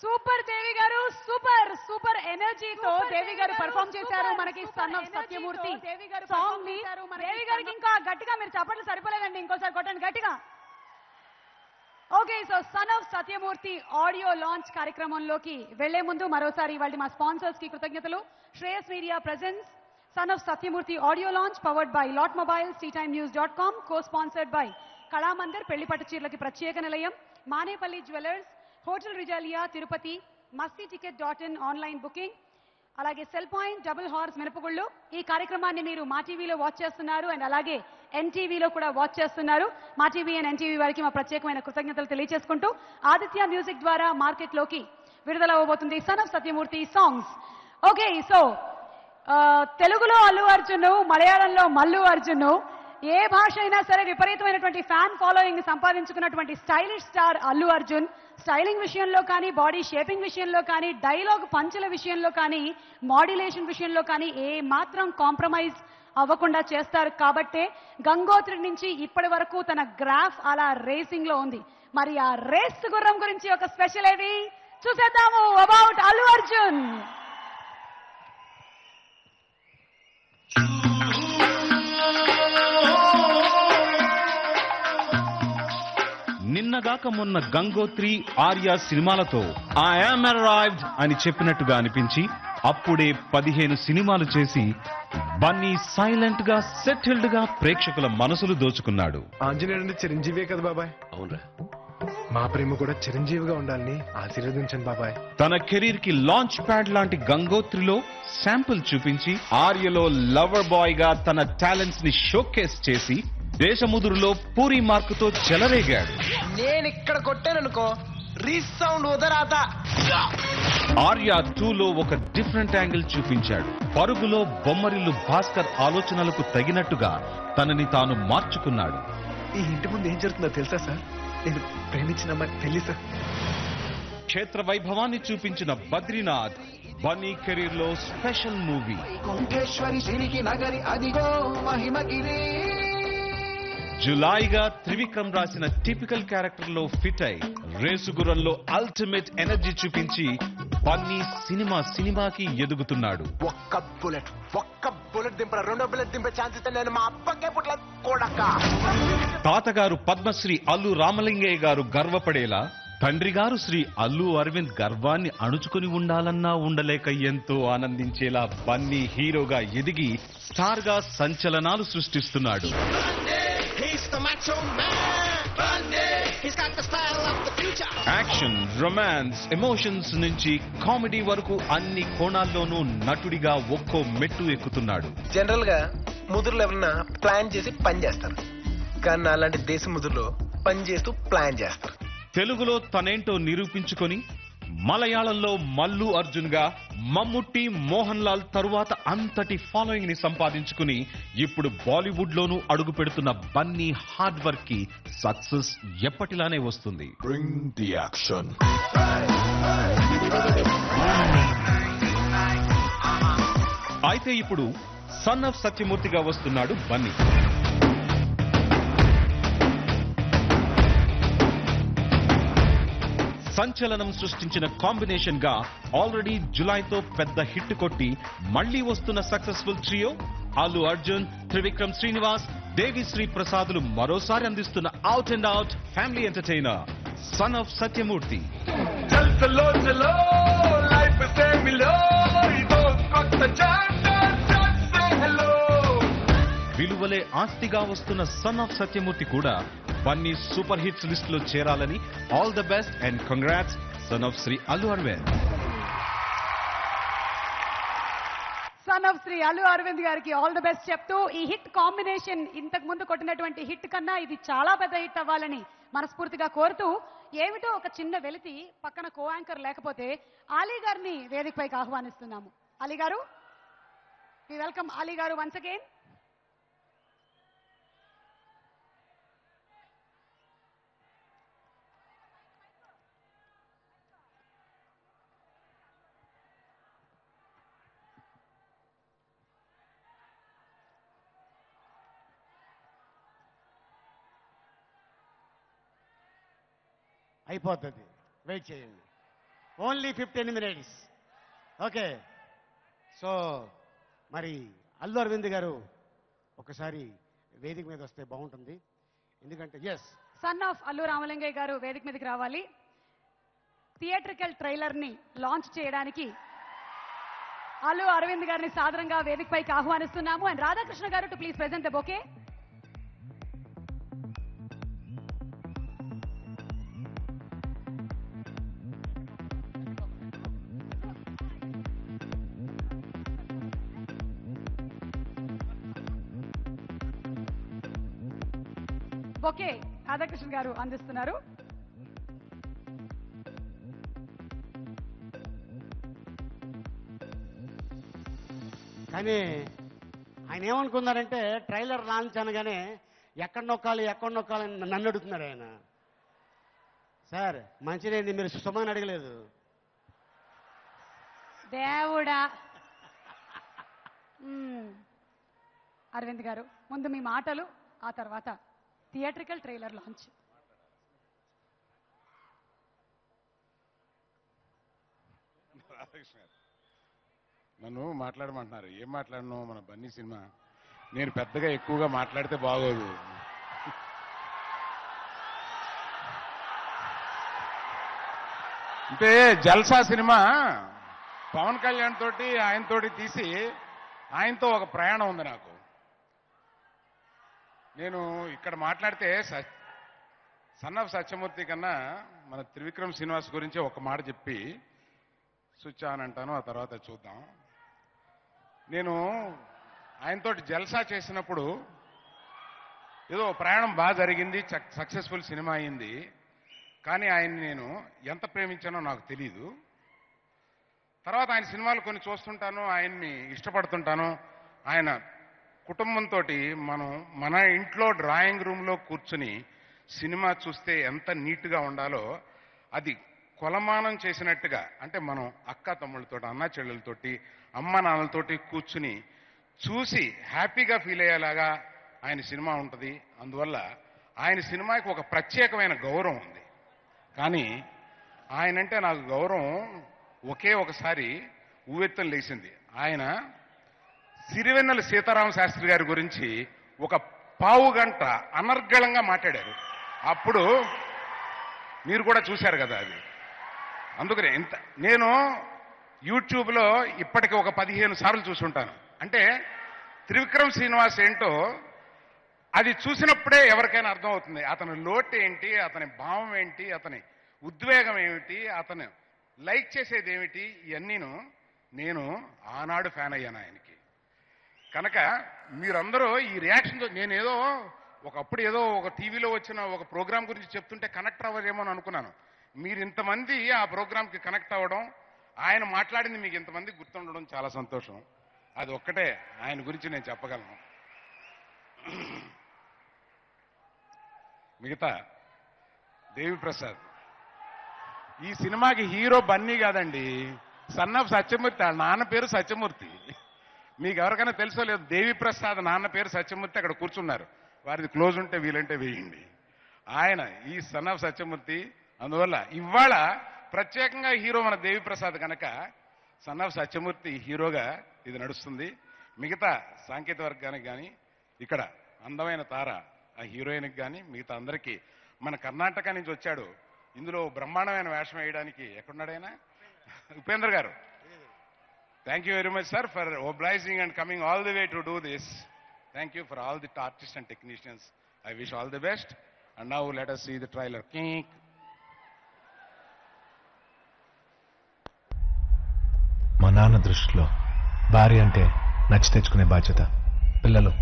Super దేవి గారు super super ఎనర్జీతో దేవి గారు పర్ఫామ్ చేశారు. మనకి సన్ ఆఫ్ సత్యమూర్తి సాంగ్ని దేవి గారికి ఇంకా గట్టిగా మీరు చప్పట్లు సరిపోలేదండి. ఇంకోసారి కొట్టండి గట్టిగా. Okay so son of Satyamurthy audio launch కార్యక్రమంలోకి వెళ్ళే ముందు మరోసారి ఇవాళ మా స్పాన్సర్స్కి కృతజ్ఞతలు. Shreyas media presents son of Satyamurthy audio launch powered by LOT mobiles tea time news dot com co sponsored by Kalamandir పెళ్ళిపట్టు చీరలకి ప్రత్యేక నిలయం Manepalli jewellers hotel రిజాలియా Tirupati masti ticket dot in online booking అలాగే సెల్ పాయింట్ డబుల్ హార్స్ మినపగుళ్ళు. ఈ కార్యక్రమాన్ని మీరు మా టీవీలో వాచ్ చేస్తున్నారు అండ్ అలాగే ఎన్టీవీలో కూడా వాచ్ చేస్తున్నారు. మా టీవీ అండ్ ఎన్టీవీ వారికి మా ప్రత్యేకమైన కృతజ్ఞతలు తెలియజేసుకుంటూ ఆదిత్య మ్యూజిక్ ద్వారా మార్కెట్లోకి విడుదల అవబోతుంది. Son of Satyamurthy songs okay so తెలుగులో అల్లు అర్జున్ మలయాళంలో మల్లు అర్జున్ ఏ భాష అయినా సరే విపరీతమైనటువంటి fan following సంపాదించుకున్నటువంటి stylish star Allu Arjun. Styling విషయంలో కానీ బాడీ షేపింగ్ విషయంలో కానీ డైలాగ్ పంచుల విషయంలో కానీ మాడ్యులేషన్ విషయంలో కానీ ఏ మాత్రం కాంప్రమైజ్ అవ్వకుండా చేస్తారు. కాబట్టే గంగోత్రి నుంచి ఇప్పటి వరకు తన గ్రాఫ్ అలా రేసింగ్లో ఉంది. మరి ఆ రేస్ గుర్రం గురించి ఒక స్పెషల్ ఏది? చూసేద్దాము. అబౌట్ అల్లు అర్జున్. నిన్నగాక మొన్న గంగోత్రి ఆర్య సినిమాలతో యామ్ అరైవ్డ్ అని చెప్పినట్టుగా అనిపించి అప్పుడే పదిహేను సినిమాలు చేసి బన్నీ సైలెంట్గా సెటిల్డ్గా ప్రేక్షకుల మనసులు దోచుకున్నాడు. ఆంజనేయుడు అంటే చిరంజీవే కదా బాబాయ్? అవునరా. మా ప్రేమ కూడా చిరంజీవిగా ఉండాలని ఆశీర్వదించండి బాబాయ్. తన కెరీర్కి లాంచ్ ప్యాడ్ లాంటి గంగోత్రిలో శాంపుల్ చూపించి ఆర్యలో లవర్ బాయ్గా తన టాలెంట్స్ని షోకేస్ చేసి దేశముదురులో పూరి మార్కుతో చెలరేగాడు. నేను ఇక్కడ కొట్టాననుకో రీసౌండ్ ఉదరాత. ఆర్య టూలో ఒక డిఫరెంట్ యాంగిల్ చూపించాడు. పరుగులో బొమ్మరిల్లు భాస్కర్ ఆలోచనలకు తగినట్టుగా తనని తాను మార్చుకున్నాడు. ఈ ఇంటి ముందు ఏం జరుగుతుందో తెలుసా సార్? నేను ప్రేమించిన పెళ్ళి సార్. క్షేత్ర వైభవాన్ని చూపించిన బద్రీనాథ్ బన్నీ కెరీర్లో స్పెషల్ మూవీ. కుంఠేశ్వరి సిరికి నగరి అదిగో మహిమగిరి. జులాయిగా త్రివిక్రమ్ రాసిన టిపికల్ క్యారెక్టర్లో ఫిట్ అయి రేసుగుర్రంలో అల్టిమేట్ ఎనర్జీ చూపించి బన్నీ సినిమా సినిమాకి ఎదుగుతున్నాడు. ఒక్క బుల్లెట్ ఒక్క బుల్లెట్ దింప రెండో బుల్లెట్ దింపే ఛాన్స్ ఇస్తే నేను మా అప్పకే పుట్ల కొడక. తాతగారు పద్మశ్రీ అల్లు రామలింగయ్య గారు గర్వపడేలా తండ్రి గారు శ్రీ అల్లు అరవింద్ గర్వాన్ని అణుచుకుని ఉండాలన్నా ఉండలేక ఎంతో ఆనందించేలా బన్నీ హీరోగా ఎదిగి స్టార్గా సంచలనాలు సృష్టిస్తున్నాడు. యాక్షన్ రొమాన్స్ ఎమోషన్స్ నుంచి కామెడీ వరకు అన్ని కోణాల్లోనూ నటుడిగా ఒక్కో మెట్టు ఎక్కుతున్నాడు. జనరల్గా ముదురులు ఎవరన్నా ప్లాన్ చేసి పని చేస్తారు. కానీ నా అలాంటి దేశ ముదురులో పని చేస్తూ ప్లాన్ చేస్తారు. తెలుగులో తనేంటో నిరూపించుకొని మలయాళంలో మల్లు అర్జున్గా మమ్ముట్టి మోహన్ లాల్ తరువాత అంతటి ఫాలోయింగ్ని సంపాదించుకుని ఇప్పుడు బాలీవుడ్ లోనూ అడుగు పెడుతున్న బన్నీ హార్డ్ వర్క్కి సక్సెస్ ఎప్పటిలానే వస్తుంది. అయితే ఇప్పుడు సన్ ఆఫ్ సత్యమూర్తిగా వస్తున్నాడు బన్నీ సంచలనం సృష్టించిన కాంబినేషన్గా ఆల్రెడీ జులైతో పెద్ద హిట్ కొట్టి మళ్ళీ వస్తున్న సక్సెస్ఫుల్ ట్రియో అల్లు అర్జున్ త్రివిక్రమ్ శ్రీనివాస్ దేవిశ్రీ ప్రసాదులు మరోసారి అందిస్తున్న out and out family entertainer son of Satyamurthy చలో చలో లైఫ్ సే ఇదో కొత్త హలో వలె ఆస్తిగా వస్తున్న సన్ ఆఫ్ సత్యమూర్తి కూడా బన్నీ సూపర్ హిట్స్ లిస్ట్లో చేరాలని all the best and congrats son of Shri Allu Aravind son of Shri Allu Aravind గారికి ఆల్ ది బెస్ట్ చెప్తూ ఈ హిట్ కాంబినేషన్ ఇంతకు ముందు కొట్టినటువంటి హిట్ కన్నా ఇది చాలా పెద్ద హిట్ అవ్వాలని మనస్ఫూర్తిగా కోరుతూ ఏమిటో ఒక చిన్న వెలితి పక్కన కో యాంకర్ లేకపోతే అలీ గారిని వేదికపైకి ఆహ్వానిస్తున్నాము. అలీ గారు వి వెల్కమ్ అలీ గారు వన్స్ అగైన్ అయిపోతుంది. వెయిట్ చేయండి. Only fifteen minutes okay so మరి అల్లు అరవింద్ గారు ఒకసారి వేదిక మీద వస్తే బాగుంటుంది. ఎందుకంటే yes son of Allu Ramalingaiah గారు వేదిక మీదకి రావాలి. థియేట్రికల్ ట్రైలర్ని లాంచ్ చేయడానికి అల్లు అరవింద్ గారిని సాధారణంగా వేదికపైకి ఆహ్వానిస్తున్నాము. అండ్ రాధాకృష్ణ గారు to please present the bouquet bouquet Radhakrishna గారు అందిస్తున్నారు. కానీ ఆయన ఏమనుకున్నారంటే ట్రైలర్ లాంచ్ అనగానే ఎక్కడ నొక్కాలి ఎక్కడ నొక్కాలి అని నన్ను అడుగుతున్నాడు ఆయన. సార్ మంచిదేంది మీరు సుమని అడగలేదు. దేవుడా. అరవింద్ గారు ముందు మీ మాటలు ఆ తర్వాత థియేట్రికల్ ట్రైలర్ లాంచ్. నన్ను మాట్లాడమంటున్నారు. ఏం మాట్లాడను? మన బన్నీ సినిమా. నేను పెద్దగా ఎక్కువగా మాట్లాడితే బాగోదు. అంటే జల్సా సినిమా పవన్ కళ్యాణ్ తోటి ఆయనతోటి తీసి ఆయనతో ఒక ప్రయాణం ఉంది నాకు. నేను ఇక్కడ మాట్లాడితే స- సన్ ఆఫ్ సత్యమూర్తి కన్నా మన త్రివిక్రమ్ శ్రీనివాస్ గురించి ఒక మాట చెప్పి స్విచ్ ఆన్ అంటాను ఆ తర్వాత చూద్దాం. నేను ఆయనతోటి జల్సా చేసినప్పుడు ఏదో ప్రయాణం బాగా జరిగింది సక్సెస్ఫుల్ సినిమా అయింది. కానీ ఆయన్ని నేను ఎంత ప్రేమించానో నాకు తెలియదు తర్వాత ఆయన సినిమాలు కొన్ని చూస్తుంటాను ఆయన్ని ఇష్టపడుతుంటాను. ఆయన కుటుంబంతో మనం మన ఇంట్లో డ్రాయింగ్ రూమ్లో కూర్చుని సినిమా చూస్తే ఎంత నీట్గా ఉండాలో అది కొలమానం చేసినట్టుగా అంటే మనం అక్క తమ్ముళ్ళతో అన్న చెల్లెలతోటి అమ్మ నాన్నలతోటి కూర్చుని చూసి హ్యాపీగా ఫీల్ అయ్యేలాగా ఆయన సినిమా ఉంటుంది. అందువల్ల ఆయన సినిమాకి ఒక ప్రత్యేకమైన గౌరవం ఉంది. కానీ ఆయనంటే నాకు గౌరవం ఒకే ఒకసారి ఉవ్వెత్తం లేచింది. ఆయన సిరివెన్నెల సీతారామ శాస్త్రి గారి గురించి ఒక పావు గంట అనర్గళంగా మాట్లాడారు. అప్పుడు మీరు కూడా చూశారు కదా అది. అందుకనే ఇంత నేను యూట్యూబ్లో ఇప్పటికి ఒక పదిహేను సార్లు చూసుంటాను. అంటే త్రివిక్రమ్ శ్రీనివాస్ ఏంటో అది చూసినప్పుడే ఎవరికైనా అర్థమవుతుంది. అతని లోటు ఏంటి అతని భావం ఏంటి అతని ఉద్వేగం ఏమిటి అతను లైక్ చేసేది ఏమిటి ఇవన్నీను నేను ఆనాడు ఫ్యాన్ అయ్యాను ఆయనకి. కనుక మీరందరూ ఈ రియాక్షన్ నేనేదో ఒకప్పుడు ఏదో ఒక టీవీలో వచ్చిన ఒక ప్రోగ్రాం గురించి చెప్తుంటే కనెక్ట్ అవ్వరేమో అని అనుకున్నాను. మీరు ఇంతమంది ఆ ప్రోగ్రాంకి కనెక్ట్ అవ్వడం ఆయన మాట్లాడింది మీకు ఇంతమంది గుర్తుండడం చాలా సంతోషం. అది ఒక్కటే ఆయన గురించి నేను చెప్పగలను. మిగతా దేవిప్రసాద్ ఈ సినిమాకి హీరో బన్నీ కాదండి. సన్ ఆఫ్ సత్యమూర్తి వాళ్ళ నాన్న పేరు సత్యమూర్తి. మీకు ఎవరికైనా తెలుసో లేదు దేవిప్రసాద్ నాన్న పేరు సత్యమూర్తి అక్కడ కూర్చున్నారు. వారిది క్లోజ్ ఉంటే వీలంటే వేయండి. ఆయన ఈ సన్ ఆఫ్ సత్యమూర్తి అందువల్ల ఇవాళ ప్రత్యేకంగా హీరో మన దేవిప్రసాద్ కనుక సన్ ఆఫ్ సత్యమూర్తి హీరోగా ఇది నడుస్తుంది. మిగతా సాంకేతిక వర్గానికి కానీ ఇక్కడ అందమైన తార ఆ హీరోయిన్కి కానీ మిగతా అందరికీ మన కర్ణాటక నుంచి వచ్చాడు. ఇందులో బ్రహ్మాండమైన వేషం వేయడానికి ఎక్కడున్నాడైనా ఉపేంద్ర గారు. Thank you very much sir for obliging and coming all the way to do this thank you for all the artist and technicians I wish all the best and now let us see the trailer కీక్ మా నాన్న దృష్టిలో భార్య అంటే నచ్చి తెచ్చుకునే బాధ్యత. పిల్లలు.